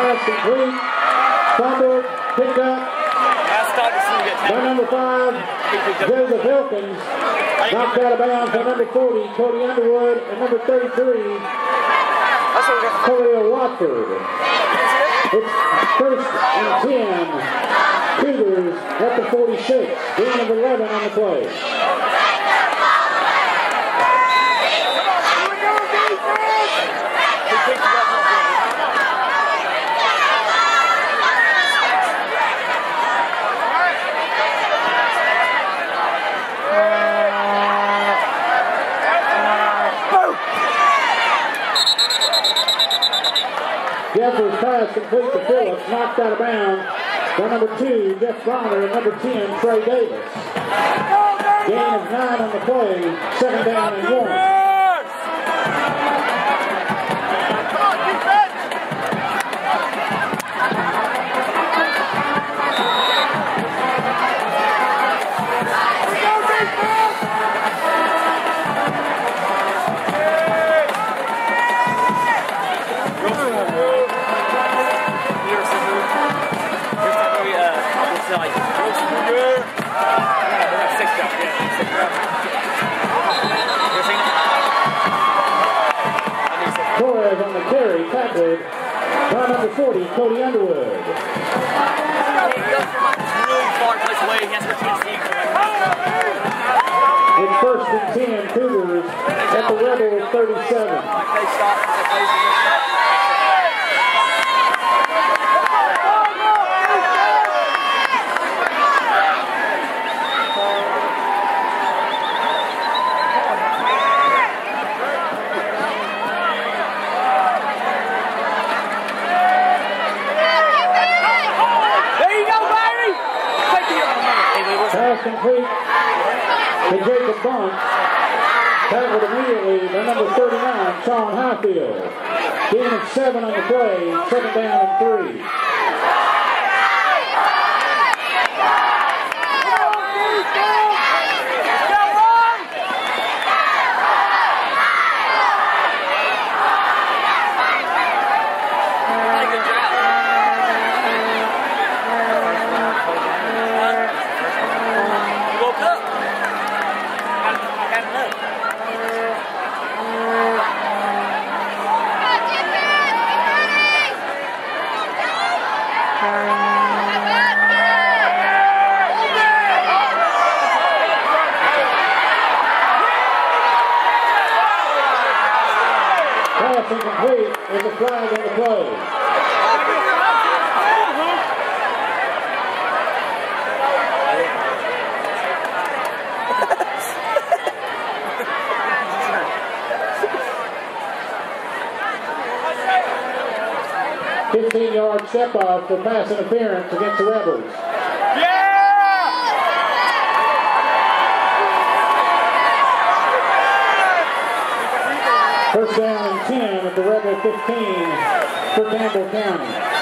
Pass complete. Fumbled. Picked up by number five, Joseph Elkins. Knocked out of bounds by number 40, Cody Underwood, and number 33, Khalil Watford. It's first and 10. Cougars at the 46. Gain of 11 on the play. Pass complete knocked out of bounds by number two, Jeff Bonner, and number 10, Trey Davis. Gain of nine on the play, second down and one. 40, Cody Underwood. It's first and 10, Cougars at the Rebel 37. There you go, Barry! Take the Pass complete to Jacob Bunt. Tackled immediately by number 39, Sean Highfield. Gain of seven on the play, second down and three. Woke up. I got enough. Pass incomplete with the flag on the play. Fifteen-yard step-off for pass interference against the Rebels. First down and 10 at the Rebel 15 for Campbell County.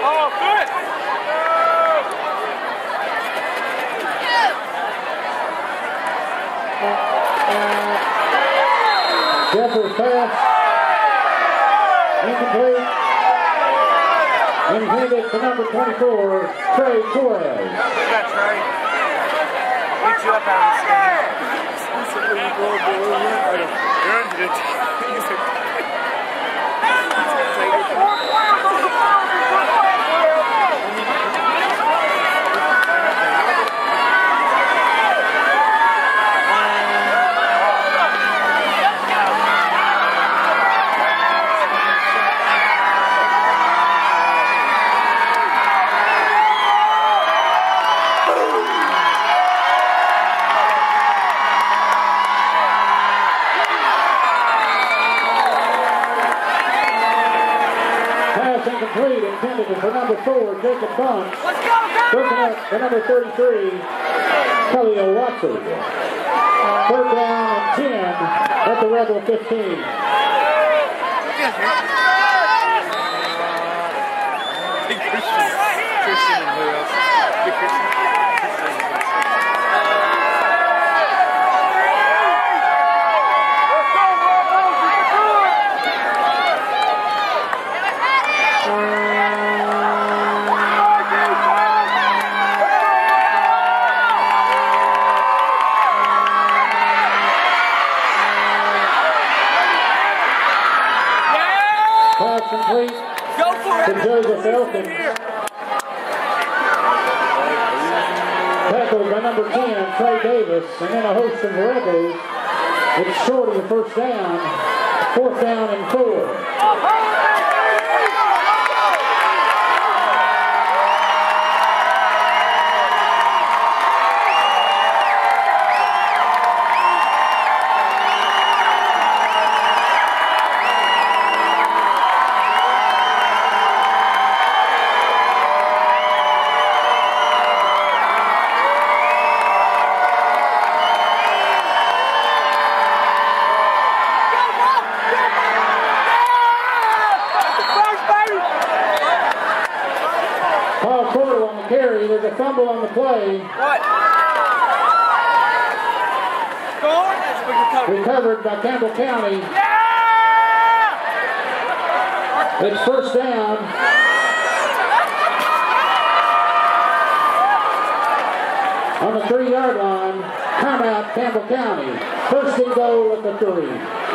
Oh, good! Jeffers pass. Incomplete. Intended for number 24, Trey Torres. You got Trey. Beat you up out of this game. That's on complete, intended for number four, Jacob Bunn. Let's go, First number 33, Kelly O'Watson. Third down, 10 at the Rebel 15. tackled by number 10, Trey Davis, and then a host of Rebels. It's short of the first down, fourth down and four. play. What? Recovered by Campbell County. Yeah! It's first down. On the three-yard line, timeout Campbell County. First and goal at the three.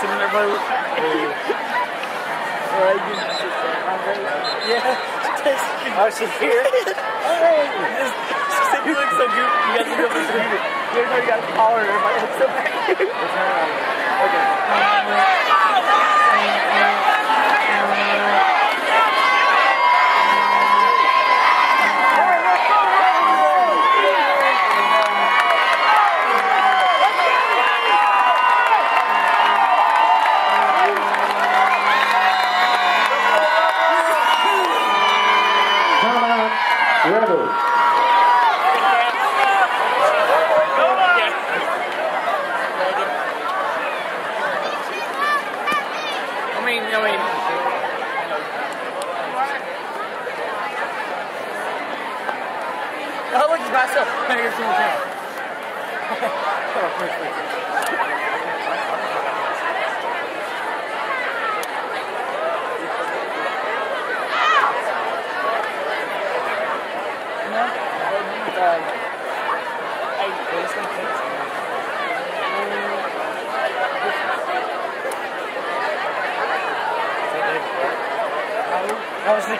similar boat. yeah. Oh, she's here. Alright. You look so cute. You got to be able to do it. You got to collar her. My so back. okay. Rebel. I mean, I mean. Oh, look, he's by himself. Here's the one. Come on, quick, quick.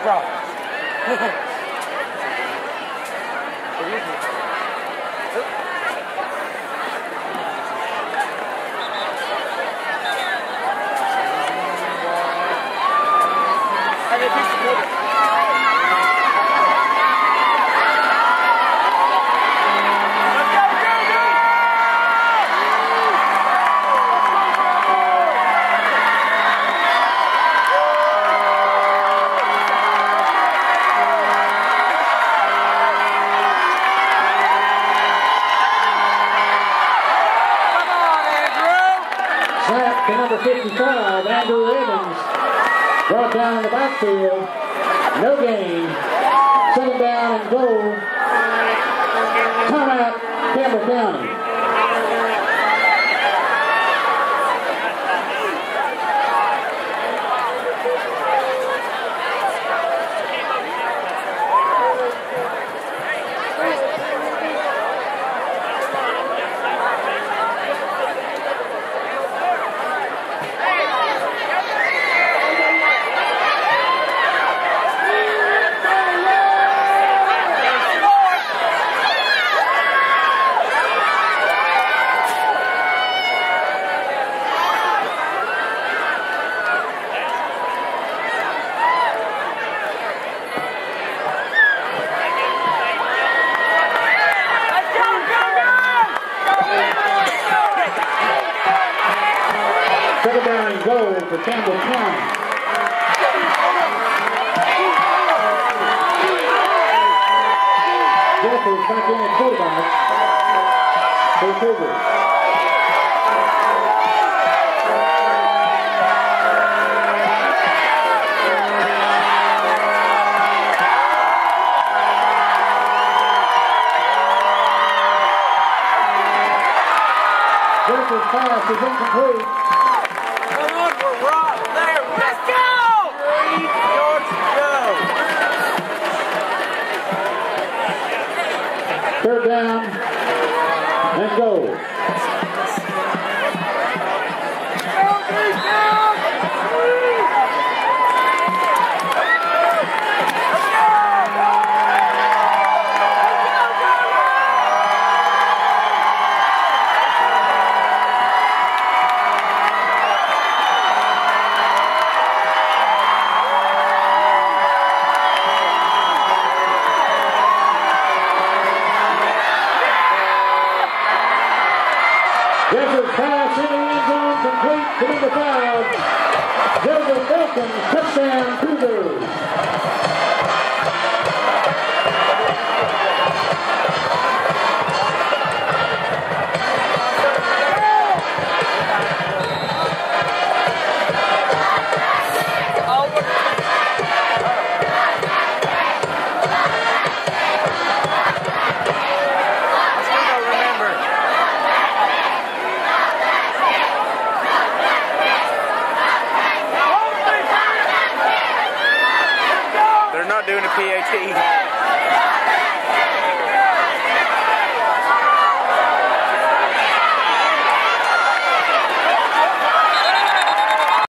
problem. Andrew Evans brought down in the backfield. No gain. Second down and goal. Timeout, Campbell County. For Campbell County. Jeffers back in at quarterback for Cougars. Jeffers' pass is incomplete. Pass in the end zone complete to number five. Joseph Wilkins, touchdown Cougars.